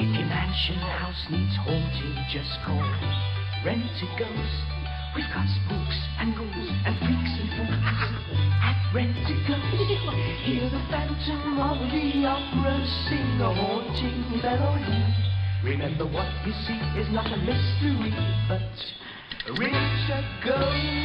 If your mansion house needs haunting, just call Rentaghost. We've got spooks and ghouls and freaks and fools at Rentaghost. Hear the phantom of the opera sing a haunting melody. Remember what you see is not a mystery, but Rent a Ghost.